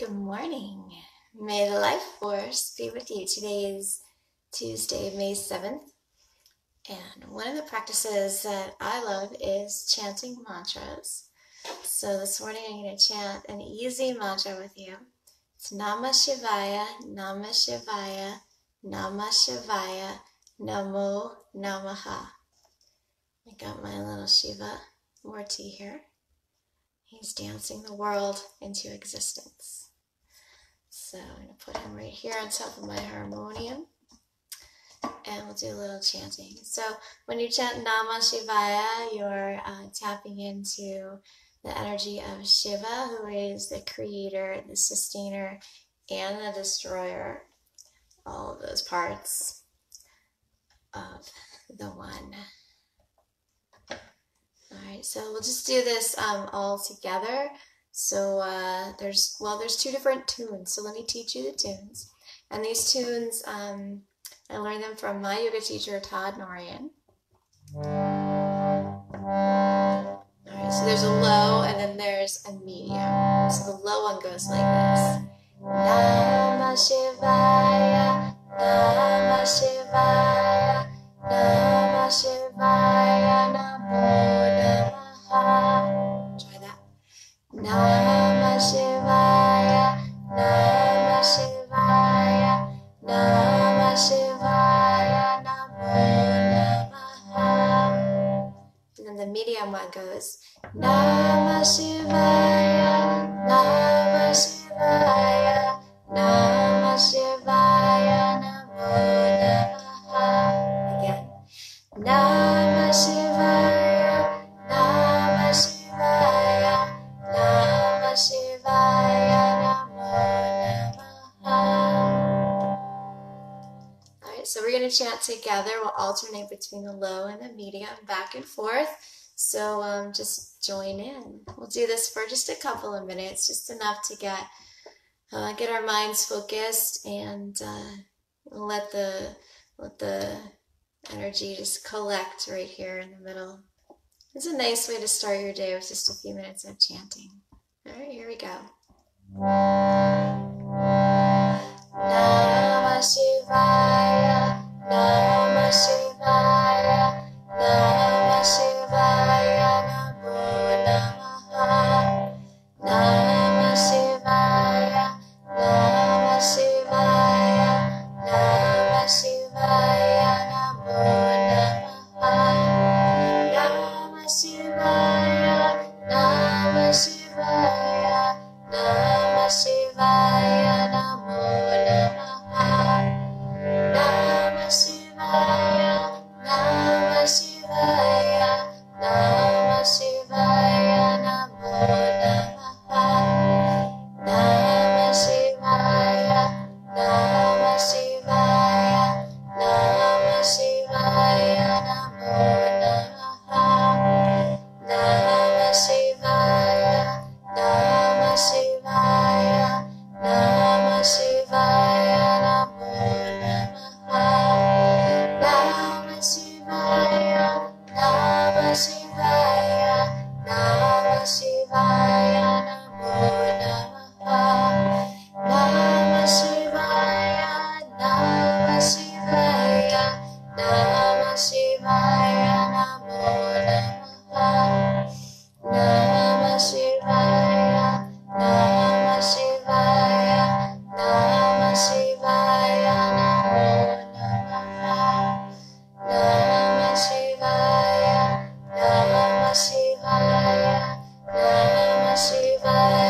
Good morning. May the life force be with you. Today is Tuesday, May 7th. And one of the practices that I love is chanting mantras. So this morning I'm going to chant an easy mantra with you. It's Namah Shivaya, Namah Shivaya, Namah Shivaya, Namo Namaha. I got my little Shiva Murti here. He's dancing the world into existence. So I'm going to put him right here on top of my harmonium. And we'll do a little chanting. So when you chant Namah Shivaya, you're uh, tapping into the energy of Shiva, who is the creator, the sustainer, and the destroyer. All of those parts of the one. All right, so we'll just do this um, all together. So uh, there's, well, there's two different tunes. So let me teach you the tunes. And these tunes, um, I learned them from my yoga teacher, Todd Norian. All right, so there's a low and then there's a medium. So the low one goes like this. Namah Shivaya, Namah Shivaya, Namah Shivaya, goes Namah Shivaya, Namah Shivaya, Namah Shivaya, Namo Namaha. Again. Namah Shivaya, Namah Shivaya, Namah Shivaya, Namo Namaha. Alright, so we're going to chant together. We'll alternate between the low and the medium, back and forth. So um, just join in. We'll do this for just a couple of minutes, just enough to get uh, get our minds focused and uh, let the let the energy just collect right here in the middle. It's a nice way to start your day with just a few minutes of chanting. All right, here we go. Namah Shivaya, Namah Shivaya, Shivaya Namah Shivaya. Namah Shivaya. Namah Shivaya. Namah Shivaya. Namah Shivaya. Namah Shivaya.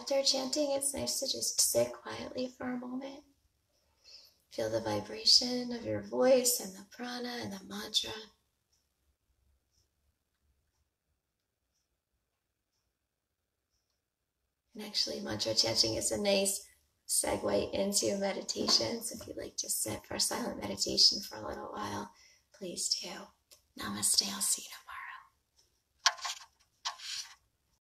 after chanting, it's nice to just sit quietly for a moment. Feel the vibration of your voice and the prana and the mantra. And actually, mantra chanting is a nice segue into meditation. So if you'd like to sit for silent meditation for a little while, please do. Namaste. I'll see you tomorrow.